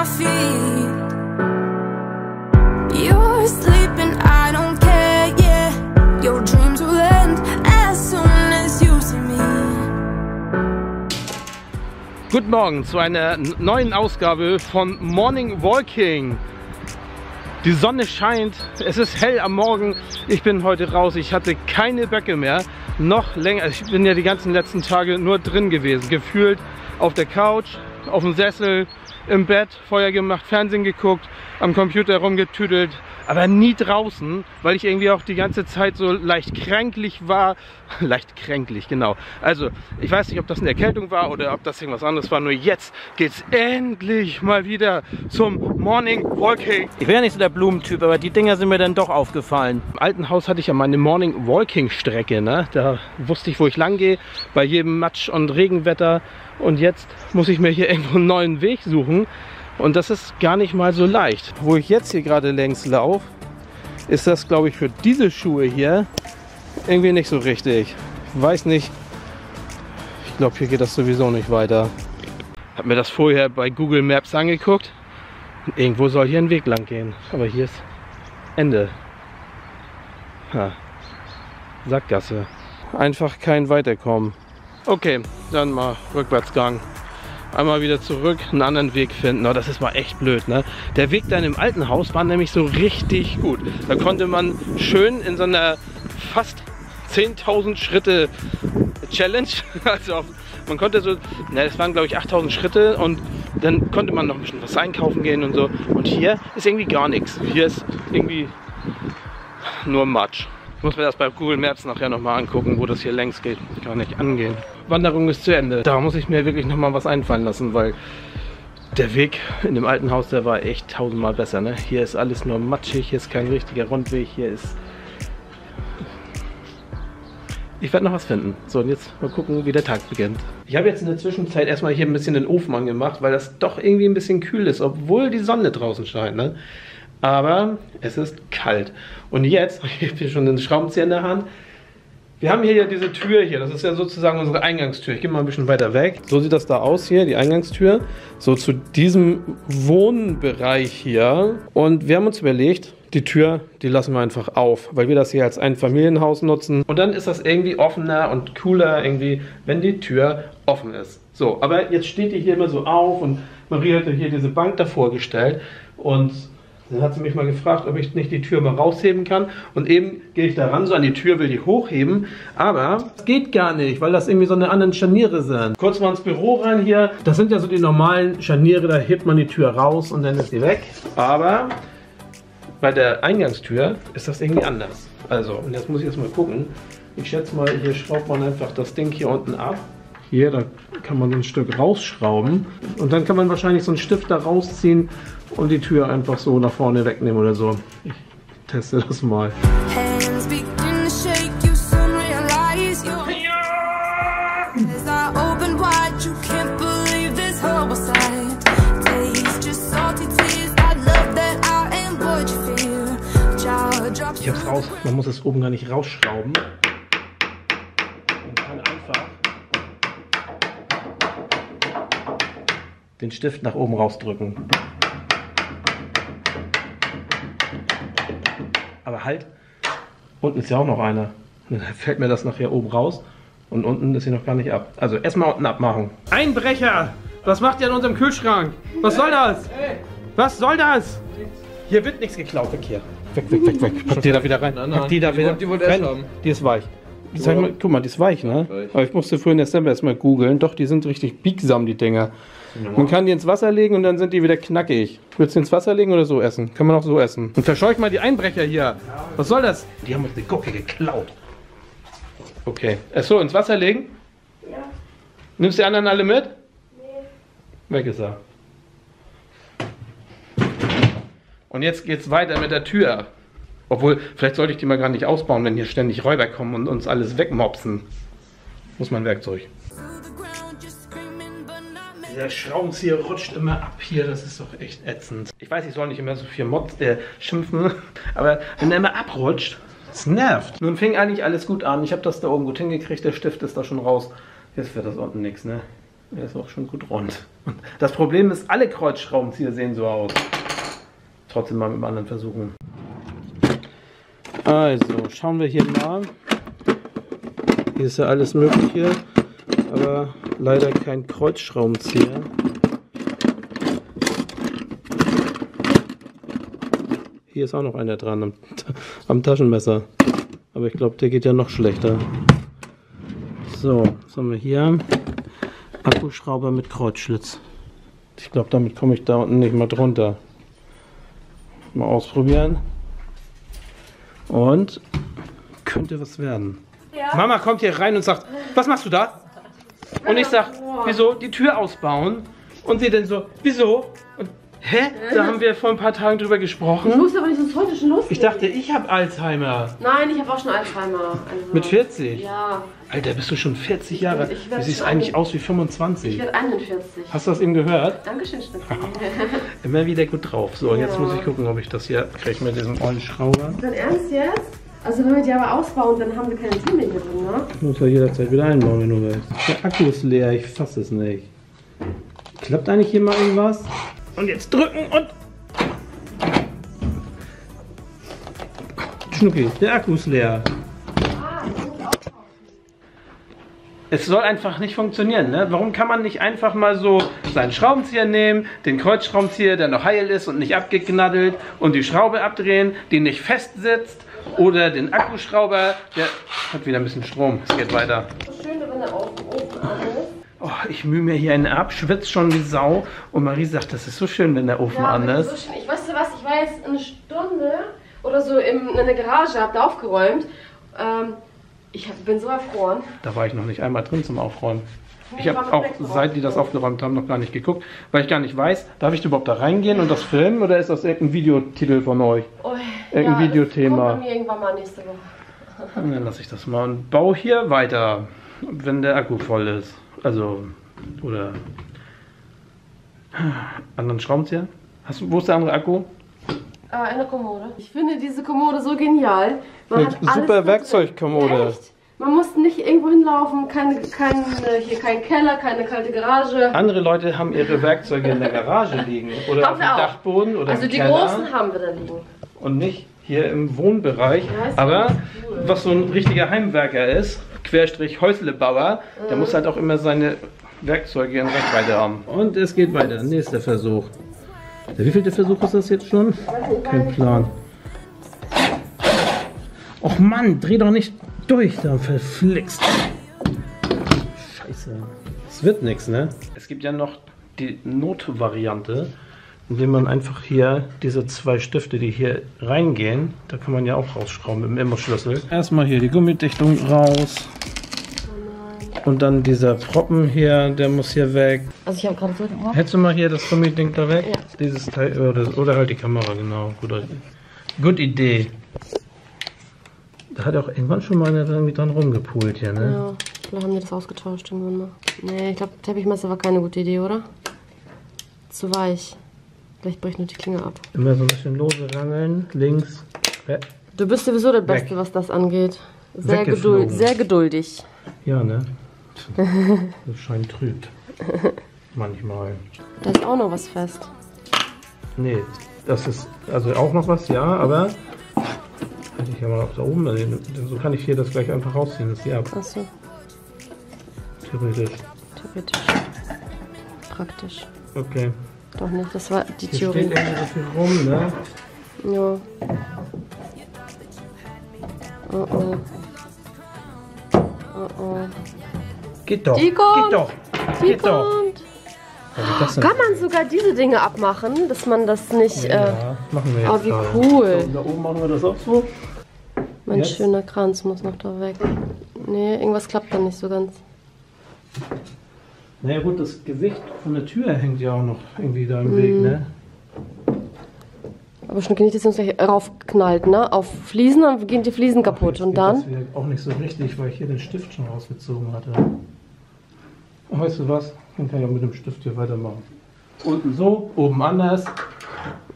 my feet. You're sleeping, I don't care, yeah. Your dreams will end as soon as you see me. Guten Morgen zu einer neuen Ausgabe von Morning Walking. Die Sonne scheint, es ist hell am Morgen. Ich bin heute raus, ich hatte keine Böcke mehr. Noch länger, ich bin ja die ganzen letzten Tage nur drin gewesen. Gefühlt auf der Couch, auf dem Sessel, im Bett, Feuer gemacht, Fernsehen geguckt, am Computer rumgetüdelt, aber nie draußen, weil ich irgendwie auch die ganze Zeit so leicht kränklich war. leicht kränklich, genau. Also, ich weiß nicht, ob das eine Erkältung war oder ob das irgendwas anderes war, nur jetzt geht's endlich mal wieder zum Morning Walking. Ich wäre nicht so der Blumentyp, aber die Dinger sind mir dann doch aufgefallen. Im alten Haus hatte ich ja meine Morning Walking Strecke, ne? Da wusste ich, wo ich lang gehe, bei jedem Matsch- und Regenwetter. Und jetzt muss ich mir hier irgendwo einen neuen Weg suchen. Und das ist gar nicht mal so leicht. Wo ich jetzt hier gerade längs laufe, ist das, glaube ich, für diese Schuhe hier irgendwie nicht so richtig. Ich weiß nicht. Ich glaube, hier geht das sowieso nicht weiter. Hab mir das vorher bei Google Maps angeguckt. Irgendwo soll hier ein Weg lang gehen. Aber hier ist Ende. Ha. Sackgasse. Einfach kein Weiterkommen. Okay, dann mal Rückwärtsgang einmal wieder zurück, einen anderen Weg finden. Oh, das ist mal echt blöd, ne? Der Weg dann im alten Haus war nämlich so richtig gut. Da konnte man schön in so einer fast 10.000 Schritte Challenge, also man konnte so, ne, das waren glaube ich 8.000 Schritte und dann konnte man noch ein bisschen was einkaufen gehen und so. Und hier ist irgendwie gar nichts. Hier ist irgendwie nur Matsch. Ich muss mir das bei Google Maps nachher nochmal angucken, wo das hier längs geht. Kann nicht angehen. Wanderung ist zu Ende. Da muss ich mir wirklich nochmal was einfallen lassen, weil der Weg in dem alten Haus, der war echt tausendmal besser. Ne? Hier ist alles nur matschig, hier ist kein richtiger Rundweg, hier ist... Ich werde noch was finden. So, und jetzt mal gucken, wie der Tag beginnt. Ich habe jetzt in der Zwischenzeit erstmal hier ein bisschen den Ofen angemacht, weil das doch irgendwie ein bisschen kühl ist, obwohl die Sonne draußen scheint. Ne? Aber es ist kalt. Und jetzt, ich habe hier schon den Schraubenzieher in der Hand, wir haben hier ja diese Tür hier, das ist ja sozusagen unsere Eingangstür. Ich gehe mal ein bisschen weiter weg. So sieht das da aus hier, die Eingangstür. So zu diesem Wohnbereich hier. Und wir haben uns überlegt, die Tür, die lassen wir einfach auf, weil wir das hier als ein Familienhaus nutzen. Und dann ist das irgendwie offener und cooler irgendwie, wenn die Tür offen ist. So, aber jetzt steht die hier immer so auf und Marie hat hier diese Bank davor gestellt und dann hat sie mich mal gefragt, ob ich nicht die Tür mal rausheben kann. Und eben gehe ich da ran, so an die Tür, will die hochheben. Aber es geht gar nicht, weil das irgendwie so eine anderen Scharniere sind. Kurz mal ins Büro rein hier. Das sind ja so die normalen Scharniere, da hebt man die Tür raus und dann ist die weg. Aber bei der Eingangstür ist das irgendwie anders. Also, und jetzt muss ich erstmal gucken. Ich schätze mal, hier schraubt man einfach das Ding hier unten ab. Hier, da kann man so ein Stück rausschrauben. Und dann kann man wahrscheinlich so einen Stift da rausziehen und die Tür einfach so nach vorne wegnehmen oder so. Ich teste das mal. Ich hab's raus. Man muss es oben gar nicht rausschrauben. Man kann einfach den Stift nach oben rausdrücken. Aber halt, unten ist ja auch noch einer. Dann fällt mir das nachher oben raus und unten ist sie noch gar nicht ab. Also erstmal unten abmachen. Einbrecher! Was macht ihr in unserem Kühlschrank? Was soll das? Was soll das? Hier wird nichts geklaut. Weg hier. Weg, weg, weg, weg. Pack die da wieder rein. Nein, Pack nein. die da Die wieder wollt- die wollt rein. haben. Die ist weich. Sag mal, guck mal, die ist weich, ne? Weich. Aber ich musste vorhin erst selber erstmal googeln. Doch, die sind richtig biegsam, die Dinger. Man kann die ins Wasser legen und dann sind die wieder knackig. Willst du ins Wasser legen oder so essen? Kann man auch so essen. Und verscheuch mal die Einbrecher hier. Was soll das? Die haben uns die Gurke geklaut. Okay. Achso, ins Wasser legen? Ja. Nimmst du die anderen alle mit? Nee. Weg ist er. Und jetzt geht's weiter mit der Tür. Obwohl, vielleicht sollte ich die mal gar nicht ausbauen, wenn hier ständig Räuber kommen und uns alles wegmopsen. Muss mein Werkzeug. Der Schraubenzieher rutscht immer ab hier, das ist doch echt ätzend. Ich weiß, ich soll nicht immer so viel Motz, äh, schimpfen, aber wenn der immer abrutscht, das nervt. Nun fing eigentlich alles gut an. Ich habe das da oben gut hingekriegt, der Stift ist da schon raus. Jetzt wird das unten nichts, ne? Der ist auch schon gut rund. Und das Problem ist, alle Kreuzschraubenzieher sehen so aus. Trotzdem mal mit dem anderen versuchen. Also, schauen wir hier mal. Hier ist ja alles Mögliche, aber leider kein Kreuzschraubenzieher. Hier ist auch noch einer dran am, am Taschenmesser. Aber ich glaube, der geht ja noch schlechter. So, was haben wir hier? Akkuschrauber mit Kreuzschlitz. Ich glaube, damit komme ich da unten nicht mal drunter. Mal ausprobieren. Und könnte was werden. Mama kommt hier rein und sagt, was machst du da? Und ich sag, wieso? Die Tür ausbauen. Und sie dann so, wieso? Und, hä? Da haben wir vor ein paar Tagen drüber gesprochen. Ich wusste aber nicht, dass es heute schon losgeht. Ich dachte, ich habe Alzheimer. Nein, ich habe auch schon Alzheimer. Also, Mit 40? Ja, Alter, bist du schon 40 Jahre? ich Du siehst eigentlich aus wie ich 25. werde 41. Hast du das eben gehört? Dankeschön, Steffi. Immer wieder gut drauf. So, jetzt Ja. muss ich gucken, ob ich das hier kriege mit diesem ollen Schrauber. Dein Ernst jetzt? Also wenn wir die aber ausbauen, dann haben wir keine Themen hier drin, ne? Ich muss ja jederzeit wieder einbauen, wenn du willst. Der Akku ist leer, ich fasse es nicht. Klappt eigentlich hier mal irgendwas? Und jetzt drücken und... Schnucki, der Akku ist leer. Es soll einfach nicht funktionieren, ne? Warum kann man nicht einfach mal so seinen Schraubenzieher nehmen, den Kreuzschraubenzieher, der noch heil ist und nicht abgeknaddelt und die Schraube abdrehen, die nicht fest sitzt oder den Akkuschrauber, der hat wieder ein bisschen Strom. Es geht weiter. So schön, wenn der Ofen, Ofen an ist. Oh, ich mühe mir hier einen ab, schwitze schon wie Sau und Marie sagt, das ist so schön, wenn der Ofen Ja, an ist. so schön. Ich weiß was, ich war jetzt eine Stunde oder so im, in der Garage, hab da aufgeräumt. Ähm, ich hab, bin so erfroren. Da war ich noch nicht einmal drin zum Aufräumen. Ich habe auch, seit die das aufgeräumt haben, noch gar nicht geguckt, weil ich gar nicht weiß, darf ich überhaupt da reingehen und das filmen oder ist das irgendein Videotitel von euch? Oh, Irgendein das Videothema. Kommt bei mir irgendwann mal nächste Woche. Dann lasse ich das mal und baue hier weiter, wenn der Akku voll ist. Also, oder anderen Schraubenzieher. Hast du, wo ist der andere Akku? Äh, in der Kommode. Ich finde diese Kommode so genial. Man Eine super. Werkzeugkommode. Echt? Man muss nicht irgendwo hinlaufen, kein, kein, äh, hier kein Keller, keine kalte Garage. Andere Leute haben ihre Werkzeuge in der Garage liegen oder Haben auf dem wir auch. Dachboden oder Also im die Keller großen haben wir da liegen. und nicht hier im Wohnbereich. Ja, ist Aber cool. was so ein richtiger Heimwerker ist, Querstrich Häuslebauer, der Mhm. muss halt auch immer seine Werkzeuge in Reichweite haben. Und es geht weiter. Nächster Versuch. Der wievielte Versuch ist das jetzt schon? Kein Plan. Och Mann, dreh doch nicht durch, da verflixt. Scheiße. Es wird nichts, ne? Es gibt ja noch die Notvariante, indem man einfach hier diese zwei Stifte, die hier reingehen, da kann man ja auch rausschrauben mit dem Imbusschlüssel. Erstmal hier die Gummidichtung raus. Und dann dieser Proppen hier, der muss hier weg. Also ich habe gerade so gemacht. Hättest du mal hier das Gummiding da weg? Ja. Dieses Teil, oder, oder halt die Kamera, genau. Gute, gute Idee. Da hat auch irgendwann schon mal einer irgendwie dran rumgepult hier, ne? Ja, vielleicht haben die das ausgetauscht irgendwann mal. Nee, ich glaube, Teppichmesser war keine gute Idee, oder? Zu weich. Vielleicht bricht nur die Klinge ab. Immer so ein bisschen lose rangeln, links. re- Du bist sowieso der Beste, Weg. was das angeht. Sehr, geduld, sehr geduldig. Ja, ne? Das Schein trübt. Manchmal. Da ist auch noch was fest. Nee, das ist also auch noch was, ja, aber hätte ich ja mal auch da oben. So kann ich hier das gleich einfach rausziehen, das hier ab, Achso, theoretisch. theoretisch. Praktisch. Okay. Doch nicht, das war die Hier Theorie. steht irgendwie so viel rum, ne? Ja. Oh oh. Oh oh. Geht doch. Die kommt. Geht doch. Die Geht doch. kommt. Denn? Kann man sogar diese Dinge abmachen, dass man das nicht. Äh, Ja, machen wir jetzt. oh, wie gerade. cool. So, da oben machen wir das auch so. mein jetzt? schöner Kranz muss noch da weg. Nee, irgendwas klappt da nicht so ganz. Naja gut, das Gesicht von der Tür hängt ja auch noch irgendwie da im Mhm. Weg, ne? Aber schon nicht, dass uns gleich raufknallt, ne? Auf Fliesen, dann gehen die Fliesen kaputt. Jetzt Und dann? Das auch nicht so richtig, weil ich hier den Stift schon rausgezogen hatte. Und weißt du was? Dann kann ich auch mit dem Stift hier weitermachen. Unten so, oben anders.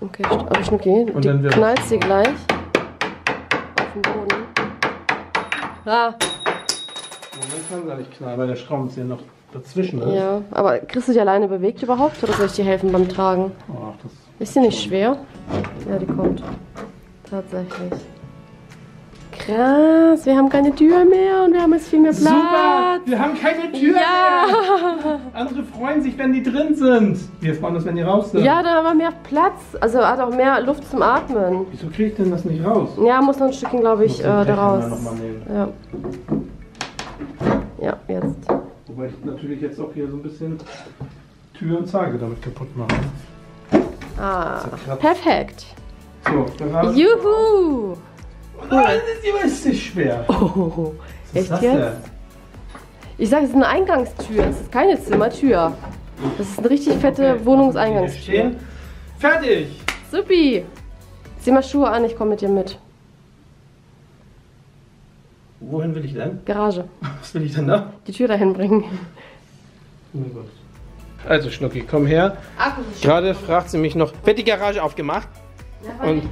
Okay, aber Schnucki, Und die dann wird- knallt sie gleich auf den Boden. Ah, Moment kann sie nicht knallen, weil der Schraubenzieher noch dazwischen ist. Ja, aber kriegst du die alleine bewegt überhaupt oder soll ich dir helfen beim Tragen? Ach, das Ist die nicht schwer? Ja, die kommt. Tatsächlich. Krass, wir haben keine Tür mehr und wir haben jetzt viel mehr Platz. Super! Wir haben keine Tür Ja. mehr! Andere freuen sich, wenn die drin sind. Wir freuen uns, wenn die raus sind. Ja, da haben wir mehr Platz. Also hat auch mehr Luft zum Atmen. Wieso kriege ich denn das nicht raus? Ja, muss noch ein Stückchen, glaube ich, Muss äh, den da Blechhammer raus. noch mal nehmen. Ja. Ja, jetzt. Wobei ich natürlich jetzt auch hier so ein bisschen Tür und Zeige damit kaputt mache. Ah, perfekt. So, Garage. Juhu! Nein, das ist immer ist schwer. Oh, Was ist echt jetzt? denn? Ich sage, es ist eine Eingangstür. Es ist keine Zimmertür. Das ist eine richtig fette Okay. Wohnungseingangstür. Fertig! Supi! Zieh mal Schuhe an, ich komme mit dir mit. Wohin will ich denn? Garage. Was will ich denn da? Die Tür dahin bringen. Oh mein Gott. Also Schnucki, komm her. Ist Gerade fragt sie mich noch, wird die Garage aufgemacht? Und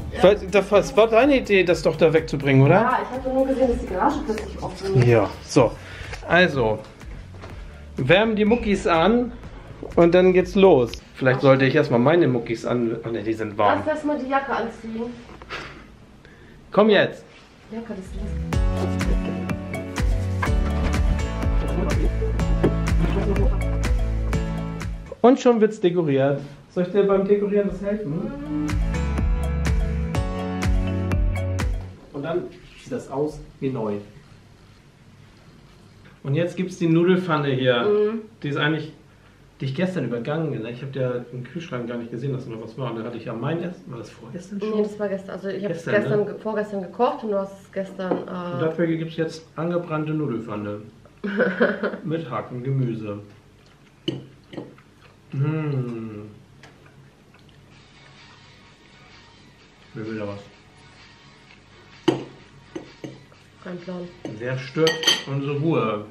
das war deine Idee, das doch da wegzubringen, oder? Ja, ich habe nur gesehen, dass die Garage plötzlich offen ist. Ja, so. Also, wärmen die Muckis an und dann geht's los. Vielleicht sollte ich erstmal meine Muckis an. Oh ne, die sind warm. Lass erst mal die Jacke anziehen. Komm jetzt. Jacke, das ist. Und schon wird's dekoriert. Soll ich dir beim Dekorieren das helfen? Und dann sieht das aus wie neu. Und jetzt gibt's die Nudelfanne hier. Die ist eigentlich, die ich gestern übergangen bin. Ich habe ja im Kühlschrank gar nicht gesehen, dass noch was war. Und dann hatte ich ja mein Essen. War das vorgestern schon? Nee, das war gestern. Also ich habe Gestern, gestern, ne? ge- vorgestern gekocht und du hast es gestern. Und Äh, dafür gibt es jetzt angebrannte Nudelfanne. Mit Hacken, Gemüse. Mmh. Wer will da was? Kein Plan. Wer stört unsere Ruhe?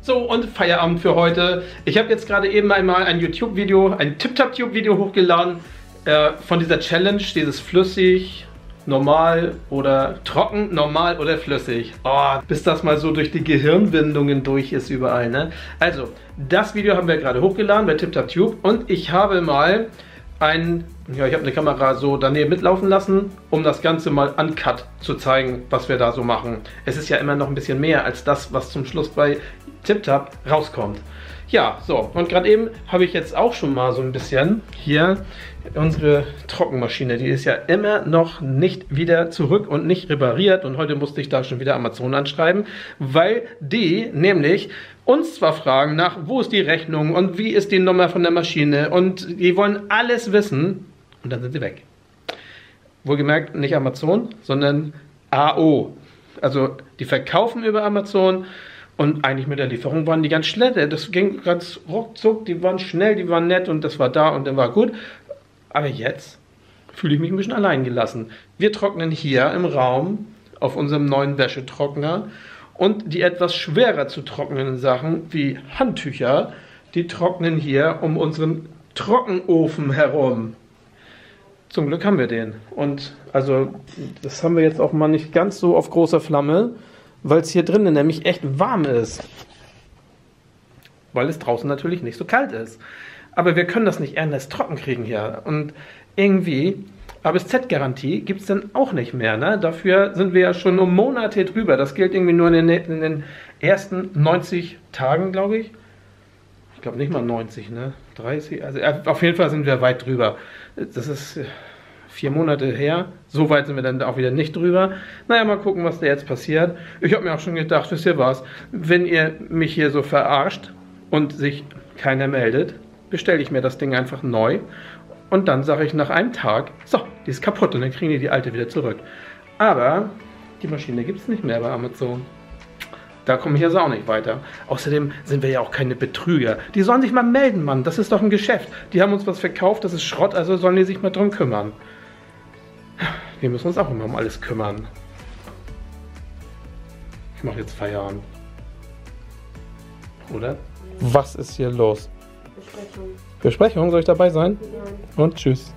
So, und Feierabend für heute. Ich habe jetzt gerade eben einmal ein YouTube-Video, ein Tip-Tap-Tube-Video hochgeladen äh, von dieser Challenge, dieses flüssig, normal oder trocken, normal oder flüssig. Oh, bis das mal so durch die Gehirnwindungen durch ist überall. Ne? Also, das Video haben wir gerade hochgeladen bei TipTapTube und ich habe mal ein, ja, ich habe eine Kamera so daneben mitlaufen lassen, um das Ganze mal uncut zu zeigen, was wir da so machen. Es ist ja immer noch ein bisschen mehr als das, was zum Schluss bei TipTap rauskommt. Ja, so, und gerade eben habe ich jetzt auch schon mal so ein bisschen hier unsere Trockenmaschine, die ist ja immer noch nicht wieder zurück und nicht repariert und heute musste ich da schon wieder Amazon anschreiben, weil die nämlich uns zwar fragen nach, wo ist die Rechnung und wie ist die Nummer von der Maschine und die wollen alles wissen und dann sind sie weg. Wohlgemerkt nicht Amazon, sondern AO. Also die verkaufen über Amazon und eigentlich mit der Lieferung waren die ganz schnell. Das ging ganz ruckzuck, die waren schnell, die waren nett und das war da und dann war gut. Aber jetzt fühle ich mich ein bisschen allein gelassen. Wir trocknen hier im Raum auf unserem neuen Wäschetrockner und die etwas schwerer zu trocknenden Sachen wie Handtücher, die trocknen hier um unseren Trockenofen herum. Zum Glück haben wir den. Und also, das haben wir jetzt auch mal nicht ganz so auf großer Flamme, weil es hier drinnen nämlich echt warm ist. Weil es draußen natürlich nicht so kalt ist. Aber wir können das nicht endlos trocken kriegen hier. Und irgendwie, ABZ-Garantie gibt es dann auch nicht mehr. Ne? Dafür sind wir ja schon um Monate drüber. Das gilt irgendwie nur in den, in den ersten 90 Tagen, glaube ich. Ich glaube nicht mal 90, ne? 30. Also auf jeden Fall sind wir weit drüber. Das ist äh, vier Monate her. So weit sind wir dann auch wieder nicht drüber. Naja, mal gucken, was da jetzt passiert. Ich habe mir auch schon gedacht, wisst ihr was, wenn ihr mich hier so verarscht und sich keiner meldet, bestelle ich mir das Ding einfach neu. Und dann sage ich nach einem Tag, so, die ist kaputt und dann kriegen die die alte wieder zurück. Aber die Maschine gibt es nicht mehr bei Amazon. Da komme ich jetzt auch nicht weiter. Außerdem sind wir ja auch keine Betrüger. Die sollen sich mal melden, Mann. Das ist doch ein Geschäft. Die haben uns was verkauft, das ist Schrott, also sollen die sich mal drum kümmern. Wir müssen uns auch immer um alles kümmern. Ich mache jetzt Feierabend. Oder? Was ist hier los? Besprechung. Besprechung, soll ich dabei sein? Nein. Und tschüss.